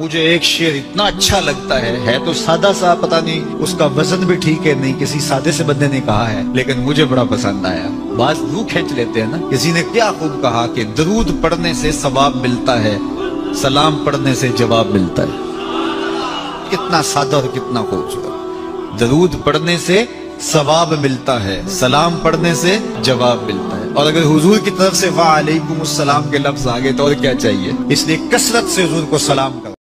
मुझे एक शेर इतना अच्छा लगता है है तो सादा सा, पता नहीं, उसका वज़न भी ठीक है नहीं, किसी सादे से बंदे ने कहा है, लेकिन मुझे बड़ा पसंद आया। बात लू खींच लेते हैं ना, किसी ने क्या खूब कहा कि दरूद पढ़ने से सवाब मिलता है, सलाम पढ़ने से जवाब मिलता है। कितना सादा और कितना खूबसूरत। दरूद पढ़ने से सवाब मिलता है, सलाम पढ़ने से जवाब मिलता है। और अगर हुजूर की तरफ़ से वालेकुम के लफ्ज आ गए तो और क्या चाहिए? इसलिए कसरत से हुजूर को सलाम कर